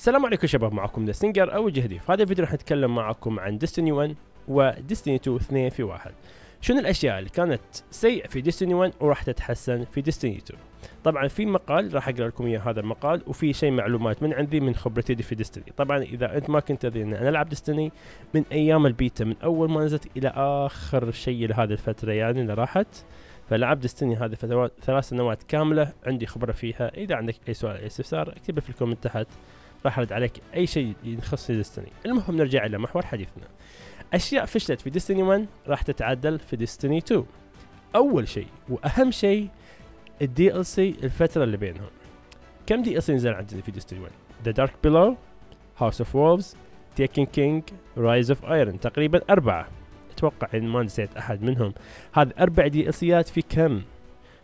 السلام عليكم شباب معكم ذا سينجر أو جهدي في هذا الفيديو راح نتكلم معكم عن Destiny 1 و Destiny 2 اثنين في واحد. شنو الأشياء اللي كانت سيئة في Destiny 1 وراح تتحسن في Destiny 2 طبعا في مقال راح أقرأ لكم إياه هذا المقال وفي شيء معلومات من عندي من خبرتي في Destiny طبعا إذا أنت ما كنت تدري إن أنا ألعب Destiny من أيام البيتا من أول ما نزلت إلى آخر شيء لهذه الفترة يعني اللي راحت فلعب Destiny هذه فترات ثلاث سنوات كاملة عندي خبرة فيها. إذا عندك أي سؤال أي استفسار اكتبه في ال comment تحت. راح أرد عليك أي شيء يخص Destiny المهم نرجع إلى محور حديثنا. أشياء فشلت في Destiny 1 راح تتعدل في Destiny 2 أول شيء وأهم شيء ال DLC الفترة اللي بينهم كم DLC نزل عندنا في Destiny 1 The Dark Below House of Wolves Taken King Rise of Iron تقريبا أربعة. أتوقع إن ما نسيت أحد منهم. هذه أربع DLC ات في كم؟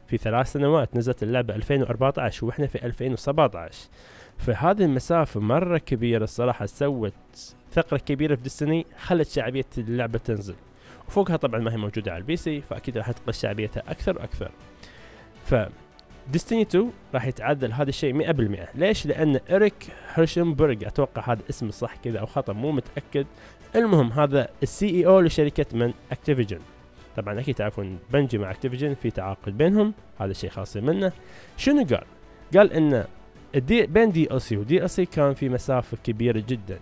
في ثلاث سنوات نزلت اللعبة 2014 وإحنا في 2017 فهذه المسافة مرة كبيرة الصراحة سوت ثقلة كبيرة في Destiny خلت شعبية اللعبة تنزل. وفوقها طبعا ما هي موجودة على ال PC فأكيد راح تقل شعبيتها أكثر وأكثر. ف Destiny 2 راح يتعدل هذا الشيء 100% ليش؟ لأن Eric Hirshberg أتوقع هذا اسم صح كذا أو خطأ مو متأكد. المهم هذا ال CEO لشركة من Activision طبعا أكيد تعرفون Bungie مع Activision في تعاقد بينهم هذا الشيء خاص منه. شنو قال؟ قال إن الدي بين DLC و DLC كان في مسافة كبيرة جدا.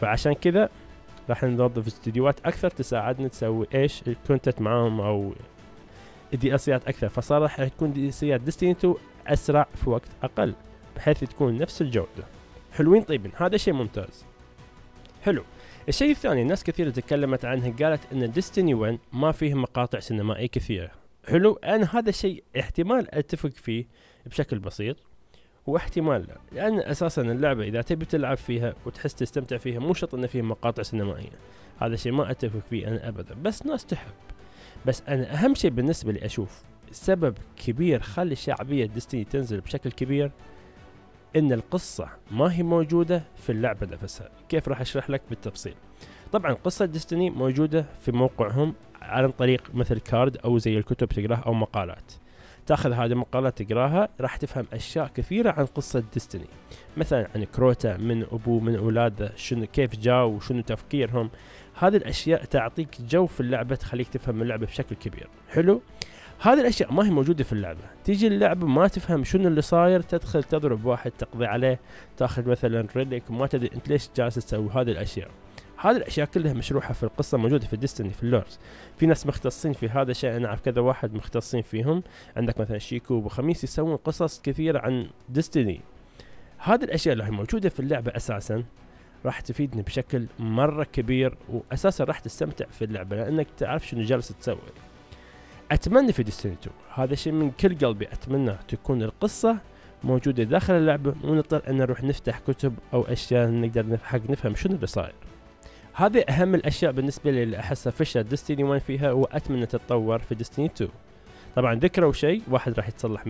فعشان كذا راح نوظف استديوهات أكثر تساعدنا تسوي إيش؟ ال content معاهم أو ال DLC ات أكثر. فصار راح تكون DLC ات Destiny 2 أسرع في وقت أقل بحيث تكون نفس الجودة. حلوين طيبين هذا شيء ممتاز. حلو. الشيء الثاني الناس كثيرة تكلمت عنه قالت إن Destiny 1 ما فيه مقاطع سينمائية كثيرة. حلو أنا هذا الشيء احتمال أتفق فيه بشكل بسيط واحتمال لا. لأن أساسا اللعبة إذا تبي تلعب فيها وتحس تستمتع فيها مو شرط ان فيها مقاطع سينمائية. هذا الشيء ما أتفق فيه أنا ابدا. بس ناس تحب. بس أنا أهم شيء بالنسبة لي أشوف سبب كبير خلي شعبيه ديستني تنزل بشكل كبير إن القصة ما هي موجودة في اللعبة نفسها كيف راح أشرح لك بالتفصيل؟ طبعا قصة Destiny موجودة في موقعهم عن طريق مثل card أو زي الكتب تقرأها أو مقالات. تأخذ هذه المقالات تقرأها راح تفهم أشياء كثيرة عن قصة Destiny مثلا عن Crota من ابوه من اولاده شنو كيف جاء وشنو تفكيرهم. هذه الأشياء تعطيك جو في اللعبة تخليك تفهم اللعبة بشكل كبير. حلو؟ هذه الأشياء ما هي موجودة في اللعبة. تيجي اللعبة ما تفهم شنو اللي صاير تدخل تضرب واحد تقضي عليه تاخذ مثلا relic وما تدري أنت ليش جالس تسوي هذه الأشياء. هذه الأشياء كلها مشروحة في القصة موجودة في Destiny في ال lores في ناس مختصين في هذا الشيء أنا أعرف كذا واحد مختصين فيهم. عندك مثلا شيكو وخميس يسوون قصص كثيرة عن Destiny هذه الأشياء اللي هي موجودة في اللعبة أساسا راح تفيدني بشكل مرة كبير واساسا راح تستمتع في اللعبة لأنك تعرف شنو جالس تسوي. أتمنى في Destiny 2 هذا الشيء من كل قلبي. أتمنى تكون القصة موجودة داخل اللعبة مو نضطر أن نروح نفتح كتب أو أشياء نقدر حق نفهم شنو اللي صاير هذه أهم الأشياء بالنسبة لي اللي أحسها فشل Destiny 1 فيها وأتمنى تتطور في Destiny 2 طبعا ذكروا شيء واحد راح يتصلح 100%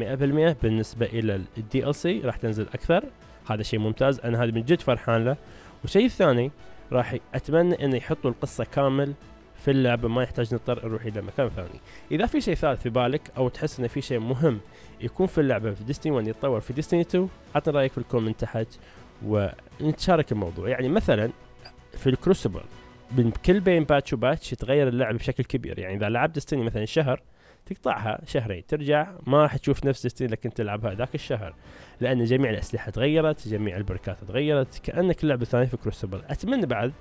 بالنسبة إلى ال DLC راح تنزل أكثر. هذا شيء ممتاز. أنا هذا من جد فرحان له. والشيء الثاني راح أتمنى إنه يحطوا القصة كامل في اللعبه ما يحتاج نضطر نروح إلى مكان ثاني. إذا في شيء ثالث في بالك أو تحس إنه في شيء مهم يكون في اللعبة في Destiny 1 يتطور في Destiny 2 عطنا رأيك في ال comment تحت ونتشارك الموضوع. يعني مثلا في ال Crucible من كل بين patch و patch يتغير اللعب بشكل كبير. يعني إذا لعبت Destiny مثلا شهر تقطعها شهرين ترجع ما راح تشوف نفس Destiny اللي كنت تلعبها ذاك الشهر. لأن جميع الأسلحة تغيرت جميع ال perk ات تغيرت كأنك لعبه ثانية في Crucible أتمنى بعد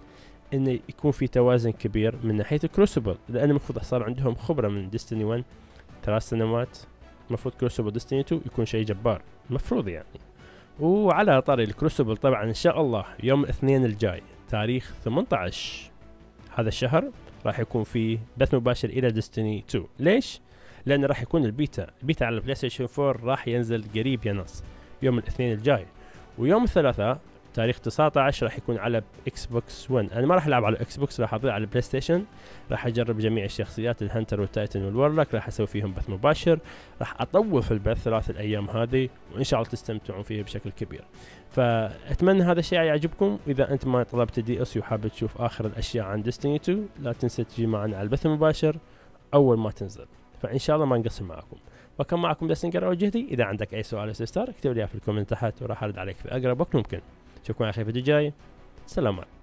انه يكون في توازن كبير من ناحية ال Crucible لأن المفروض صار عندهم خبرة من Destiny 1 ثلاث سنوات. المفروض Crucible Destiny 2 يكون شيء جبار. المفروض يعني. وعلى طاري ال Crucible طبعا إن شاء الله يوم الاثنين الجاي تاريخ 18 هذا الشهر راح يكون في بث مباشر إلى Destiny 2 ليش؟ لأن راح يكون ال beta. ال beta على ال PlayStation 4 راح ينزل قريب يا ناس يوم الاثنين الجاي. ويوم الثلاثاء تاريخ 19 راح يكون على Xbox 1 أنا ما راح ألعب على Xbox راح أضيع على ال PlayStation راح أجرب جميع الشخصيات ال Hunter وال Titan وال Warlock. راح أسوي فيهم بث مباشر. راح أطوف البث ثلاث الأيام هذه وإن شاء الله تستمتعون فيه بشكل كبير. فأتمنى هذا الشيء يعجبكم. إذا أنت ما طلبت دي اس وحابب تشوف آخر الأشياء عن Destiny 2 لا تنسى تجي معنا على البث المباشر. أول ما تنزل. فإن شاء الله ما نقصر معكم. وكان معكم دستنجر أو جهدي إذا عندك أي سؤال استفسار اكتب لي في ال comment تحت وراح أرد عليك في أقرب وقت ممكن. اشوفكم على خير فيديو جاي سلام عليكم.